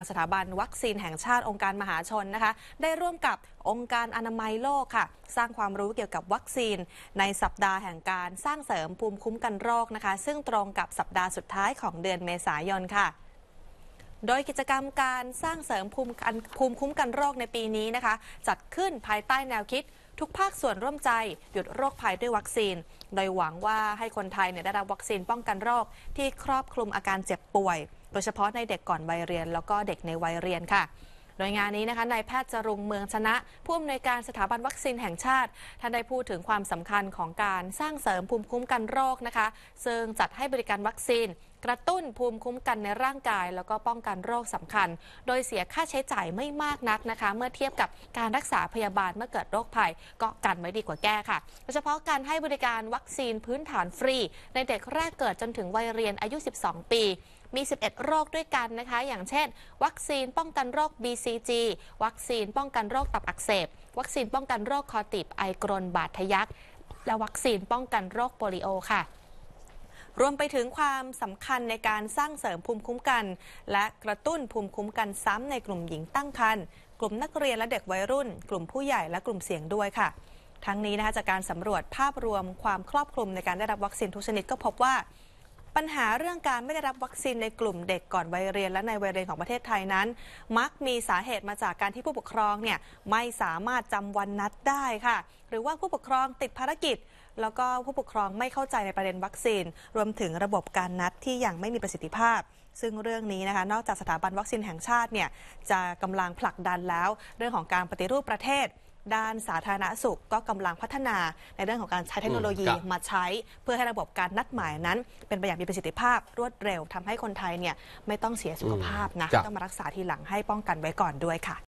สถาบันวัคซีนแห่งชาติองค์การมหาชนนะคะ ได้ร่วมกับองค์การอนามัยโลกค่ะ สร้างความรู้เกี่ยวกับวัคซีน ในสัปดาห์แห่งการสร้างเสริมภูมิคุ้มกันโรคนะคะ ซึ่งตรงกับสัปดาห์สุดท้ายของเดือนเมษายนค่ะ โดยกิจกรรมการสร้างเสริมภูมิภูมิคุ้มกันโรคในปีนี้นะคะ จัดขึ้นภายใต้แนวคิด ทุกภาคส่วนร่วมใจหยุดโรคภัยด้วยวัคซีน โดยหวังว่าให้คนไทยเนี่ยได้รับวัคซีนป้องกันโรค ที่ครอบคลุมอาการเจ็บป่วย โดยเฉพาะในเด็กก่อนวัยเรียน แล้วก็เด็กในวัยเรียนค่ะโดยงานนี้นะคะนายแพทย์จรุงเมืองชนะ ผู้อำนวยการสถาบันวัคซีนแห่งชาติ ท่านได้พูดถึงความสำคัญของการสร้างเสริมภูมิคุ้มกันโรคนะคะ ซึ่งจัดให้บริการวัคซีนกระตุ้นภูมิคุ้มกันในร่างกาย แล้วก็ป้องกันโรคสำคัญ โดยเสียค่าใช้จ่ายไม่มากนักนะคะ เมื่อเทียบกับการรักษาพยาบาลเมื่อเกิดโรคภัย ก็กันไว้ดีกว่าแก้ค่ะโดยเฉพาะการให้บริการวัคซีนพื้นฐานฟรี ในเด็กแรกเกิดจนถึงวัยเรียนอายุ 12 ปีมี 11 โรคด้วยกันนะคะ อย่างเช่น วัคซีนป้องกันโรค BCG วัคซีนป้องกันโรคตับอักเสบ วัคซีนป้องกันโรคคอติบไอกรนบาดทะยัก และวัคซีนป้องกันโรคโปลิโอค่ะ รวมไปถึงความสำคัญในการสร้างเสริมภูมิคุ้มกัน และกระตุ้นภูมิคุ้มกันซ้ำในกลุ่มหญิงตั้งครรภ์กลุ่มนักเรียนและเด็กวัยรุ่น กลุ่มผู้ใหญ่และกลุ่มเสี่ยงด้วยค่ะ ทั้งนี้นะคะจากการสำรวจภาพรวมความครอบคลุมในการได้รับวัคซีนทุกชนิดก็พบว่า ปัญหาเรื่องการไม่ได้รับวัคซีนในกลุ่มเด็กก่อนวัยเรียนและในวัยเรียนของประเทศไทยนั้น มักมีสาเหตุมาจากการที่ผู้ปกครองเนี่ยไม่สามารถจำวันนัดได้ค่ะ หรือว่าผู้ปกครองติดภารกิจ แล้วก็ผู้ปกครองไม่เข้าใจในประเด็นวัคซีน รวมถึงระบบการนัดที่ยังไม่มีประสิทธิภาพ ซึ่งเรื่องนี้นะคะนอกจากสถาบันวัคซีนแห่งชาติเนี่ยจะกำลังผลักดันแล้ว เรื่องของการปฏิรูปประเทศ ด้านสาธารณสุขก็กำลังพัฒนาในเรื่องของการใช้เทคโนโลยีอืมครับมาใช้ เพื่อให้ระบบการนัดหมายนั้น เป็นไปอย่างมีประสิทธิภาพรวดเร็วทำให้คนไทยเนี่ยไม่ต้องเสียสุขภาพนะครับต้องมารักษาทีหลังให้ป้องกันไว้ก่อนด้วยค่ะ